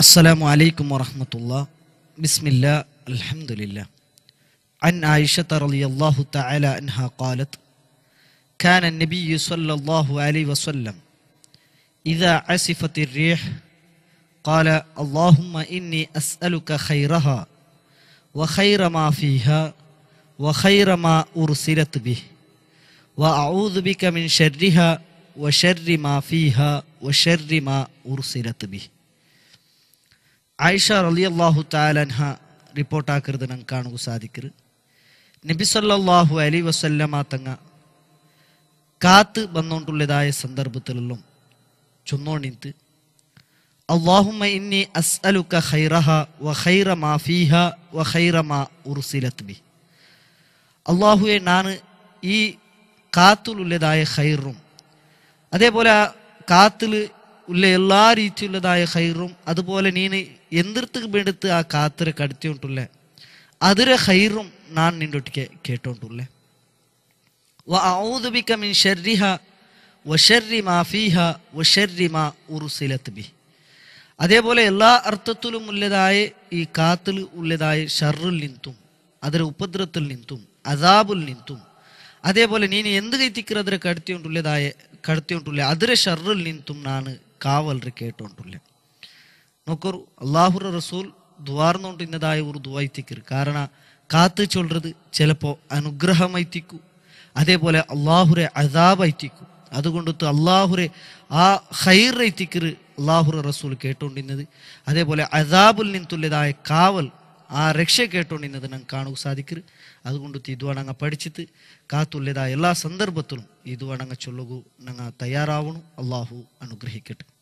السلام عليكم ورحمة الله. بسم الله الحمد لله. عن عائشة رضي الله تعالى عنها قالت كان النبي صلى الله عليه وسلم إذا عسفت الريح قال اللهم إني أسألك خيرها وخير ما فيها وخير ما أرسلت به وأعوذ بك من شرها وشر ما فيها وشر ما أرسلت به. ಆಯಿಷ ರಲಿಯಲ್ಲಾಹು ತಾಲನ್ಹ report ಹಾಕಿರೋದು ನಂಗೆ ಕಾಣುವು ಸಾಧಿಕರು നബിസല്ലാഹു അലി വസല്ലമ തങ്ങ കാത്ത് വന്നുകൊണ്ടുള്ളതായ സന്ദർഭത്തിലെല്ലാം ചൊന്നോണിന്ത് അള്ളാഹുമ്മ ഇന്നി അസ്അലുക ഖൈറഹ വ ഖൈറ മാ ഫീഹ വ ഖൈറ മാ ഉർസിലത് ബി അള്ളാഹുവെ ഞാൻ ഈ കാത്തിലുള്ളതായ ഖൈറും അതേപോലെ ആ കാത്തിൽ ഉള്ള എല്ലാ രീതിയിലുള്ളതായ ഹൈറും അതുപോലെ നീ എന്തിർത്തുക്ക് വേണ്ടിത്ത് ആ കാത്തിരെ കടത്തിയോണ്ടുള്ള? അതിര ഹൈറും നാൻ നിന്നൊട്ടിക്ക് കേട്ടോണ്ടുള്ള. വഔദുബിക്ക മിൻ ഷർരിഹ മാ ഫീഹ വഷർരി മാ ഉറുസിലത്ത് ബി അതേപോലെ എല്ലാ അർത്ഥത്തിലും ഉള്ളതായ ഈ കാത്തിൽ ഉള്ളതായ ഷറിൽ നിന്നും അതിലെ ഉപദ്രത്തിൽ നിന്നും അസാബുൽ നിന്നും അതേപോലെ നീ എന്ത് കൈത്തിക്കിറതിരെ കടത്തിയോണ്ടുള്ളതായ കടത്തിയോണ്ടുള്ള അതിരെ ഷറിൽ നിന്നും നാണ് കാവൽറ് കേട്ടോണ്ടുള്ള നോക്കൂർ അള്ളാഹുറ റസൂൽ ദ്വാർന്നോണ്ടിന്നതായ ഒരു ദുവായിത്തിക്കർ കാരണം കാത്ത് ചൊല്ലത് ചിലപ്പോ അനുഗ്രഹമൈത്തിക്കു അതേപോലെ അള്ളാഹുരെ അതാബൈത്തിക്കു അതുകൊണ്ട് അള്ളാഹുരെ ആ ഹൈറൈത്തിക്കർ അള്ളാഹുറ റസൂൽ കേട്ടോണ്ടിരുന്നത് അതേപോലെ അതാബുൽ നിന്നുള്ളതായ കാവൽ ആ രക്ഷ കേട്ടോണ്ട് ഇന്നത് ഞങ്ങൾ കാണുക സാധിക്കർ അതുകൊണ്ട് ഇതുവാണ് അങ്ങ് പഠിച്ചിട്ട് കാത്തുള്ളതാ എല്ലാ സന്ദർഭത്തിലും ഇതുവാണ് അങ്ങ് ചൊല്ലുകൂ ഞങ്ങൾ തയ്യാറാവണു. അള്ളാഹു അനുഗ്രഹിക്കട്ടെ.